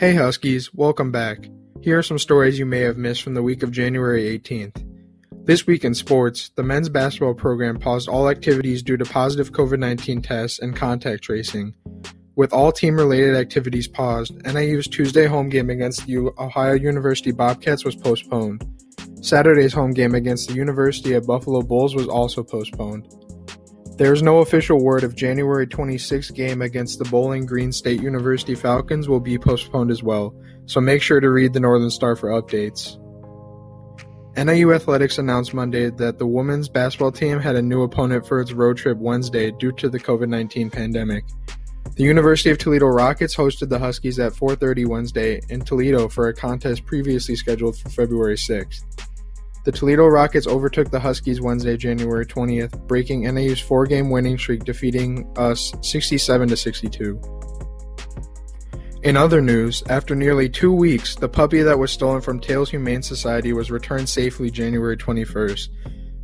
Hey Huskies, welcome back. Here are some stories you may have missed from the week of January 18th. This week in sports, the men's basketball program paused all activities due to positive COVID 19 tests and contact tracing. With all team related activities paused, NIU's Tuesday home game against the Ohio University Bobcats was postponed. Saturday's home game against the University of Buffalo Bulls was also postponed. There is no official word if January 26th game against the Bowling Green State University Falcons will be postponed as well, so make sure to read the Northern Star for updates. NIU Athletics announced Monday that the women's basketball team had a new opponent for its road trip Wednesday due to the COVID-19 pandemic. The University of Toledo Rockets hosted the Huskies at 4:30 Wednesday in Toledo for a contest previously scheduled for February 6th. The Toledo Rockets overtook the Huskies Wednesday, January 20th, breaking NIU's four-game winning streak, defeating us 67 to 62. In other news, after nearly two weeks, the puppy that was stolen from Tails Humane Society was returned safely January 21st.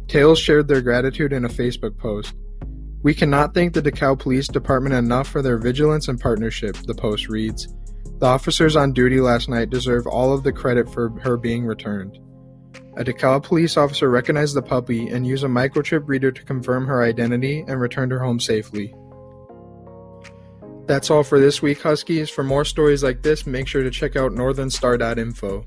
Tails shared their gratitude in a Facebook post. We cannot thank the DeKalb Police Department enough for their vigilance and partnership, the post reads. The officers on duty last night deserve all of the credit for her being returned. A DeKalb police officer recognized the puppy and used a microchip reader to confirm her identity and returned her home safely. That's all for this week, Huskies. For more stories like this, make sure to check out northernstar.info.